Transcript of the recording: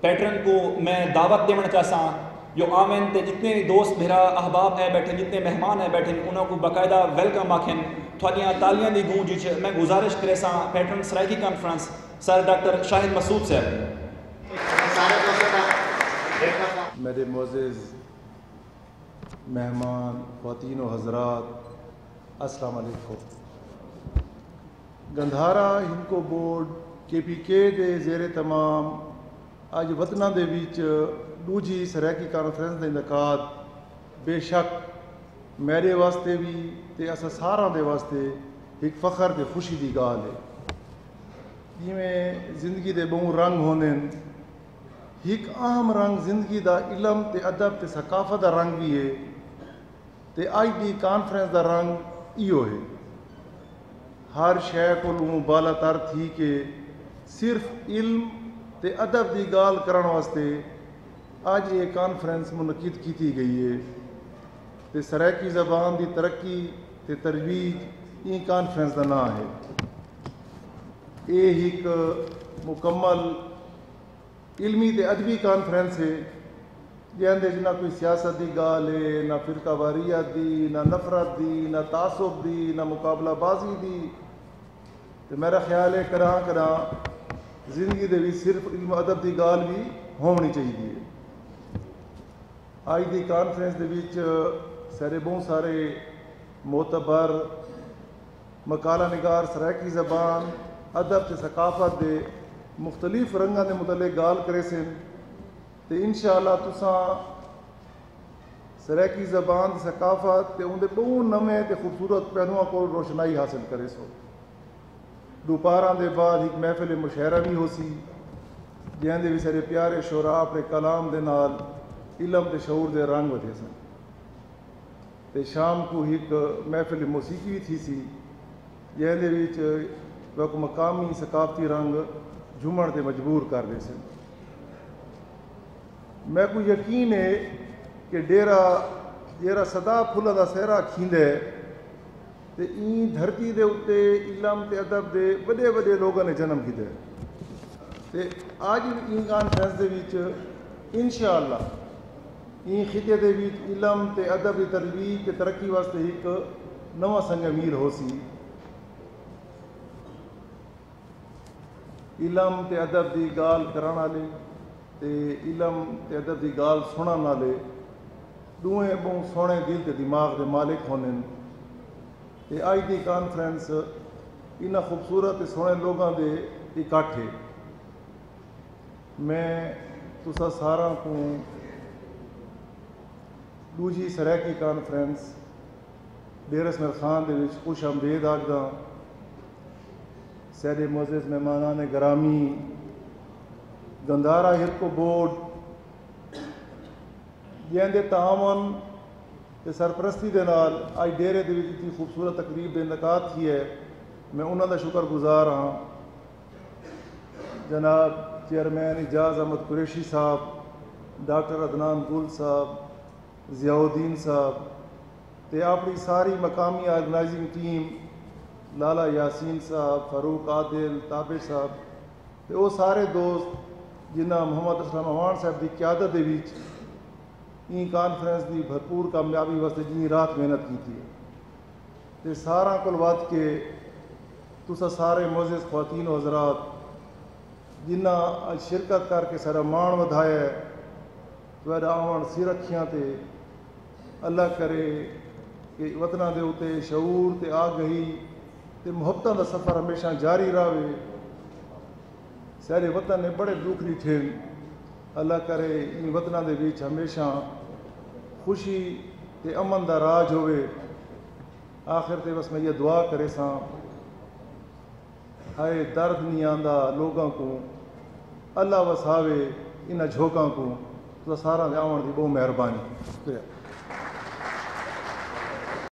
Pattern کو میں دعوت دینا چاہتا ہوں جو آمین تے جتنے دوست، میرا احباب ہے بیٹھے جتنے مہمان ہیں بیٹھے انہوں کو باقاعدہ ویلکم آکھیں تھوڑیاں تالیاں دی گونج وچ میں گزارش کرے سا patron Saraiki conference. Sir doctor Shahid Masood صاحب۔ میرے معزز، مہمان، خواتین و حضرات، السلام علیکم۔ گندھارا ہنکو بورڈ کے پی کے دے زیر تمام اج وطنہ دے وچ دوجی سریکی کانفرنس دا انعقاد بے شک میرے واسطے بھی تے اسا سارا دے واسطے ایک فخر تے خوشی دی گال ہے جویں زندگی دے بہوں رنگ ہونے ایک اہم رنگ زندگی دا علم تے ادب تے ثقافت دا رنگ بھی ہے تے آج دی کانفرنس دا رنگ ایو ہے ہر شے کو بالا تر تھی کہ صرف علم تے ادب دی گال کرن واسطے اج یہ کانفرنس منعقد کیتی گئی ہے۔ تے سرائکی زبان دی ترقی تے ترویج این کانفرنس دا نام ہے۔ یہ ایک مکمل علمی تے ادبی کانفرنس ہے۔ جہاں نہ کوئی سیاست دی گال ہے، نہ فرقہ واریت دی، نہ نفرت دی، نہ تعصب دی، نہ مقابلہ بازی دی۔ تو میرا خیال ہے، کراں کراں زندگی دے بھی صرف علم ادب دی گال بھی ہونی چاہیے آج دی کانفرنس دے وچ سارے بہت سارے معتبر مکالہ نگار سرائکی زبان، ادب تے ثقافت دے مختلف رنگاں دے متعلق گال کرے سن۔ تے انشاءاللہ تساں سرائکی زبان، ثقافت تے ان دے بہت نویں تے خوبصورت پہلوؤں کو روشنائی حاصل کرے سو۔ دوپہراں دے بعد ایک محفل مشاعرہ بھی ہو سی، جہاں دے بھی سارے پیارے شعراء اپنے کلام دے نال علم تے شعور دے رنگ وٹھے سن۔ تے شام کو ایک محفل موسیقی بھی تھی سی، جہاں دے وچ وک مقامی ثقافتی رنگ جھومن تے مجبور کر دے سن۔ میں کو یقین ہے کہ ڈیرا جیرا صدا پھلا دا سہرا این دھرتی دے اتے علم تے ادب دے بڑے بڑے لوگوں نے جنم کیتے تے آج این کانفرنس دے وچ انشاءاللہ این خطے دے وچ علم تے ادب دی ترویج تے ترقی واسطے ایک نواں سنگ امیر ہو سی علم تے ادب دی گال کرن والے تے علم تے ادب دی گال سنن والے دوئیں بہت سونے دل تے دماغ دے مالک ہونے تے کانفرنس انہاں خوبصورت سونے لوگاں دے اکٹھ ہے میں تسا سارا کو دوجی سرائکی کانفرنس ڈیر اسمر خان دے وچ خوش آمدید آگدا سید معزز مہمانان گرامی گندھارا ہرکو بورڈ جہاں دے تعاون تے سرپرستی دے نال آج ڈیرے دے اتنی خوبصورت تقریب دے انعقاد کی ہے، میں انہوں دا شکر گزار ہاں۔ جناب چیئرمین اجاز احمد قریشی صاحب، ڈاکٹر عدنان گل صاحب ضیاء الدین صاحب، تے اپنی ساری مقامی آرگنائزنگ ٹیم، لالا یاسین صاحب، فاروق عادل، تابع صاحب، تے وہ سارے دوست جنہ محمد اسلام عوان صاحب دی قیادت دے وچ این کانفرنس دی بھرپور کامیابی واسطے جنی رات محنت کی تھی۔ تے سارا کل وقت کے تسا سارے معزز خواتین و حضرات جنہ شرکت کر کے سارا مان ودھایا ہے تو آون سی رکھیاں تے اللہ کرے کہ وطنہ دے اتے شعور تے آگہی تے محبتاں دا سفر ہمیشہ جاری رہے سارے وطن نے بڑے دکھ ڈٹھے اللہ کرے ان وطنہ دے بیچ ہمیشہ خوشی تے امن دا راج ہوئے۔ آخر تے بس میں یہ دعا کرے ساں۔ ہائے درد نہیں آندا لوگاں کو۔ اللہ وساوے انہاں جھوکاں کو۔ تو سارا دے آون دی بہت مہربانی۔ شکریہ۔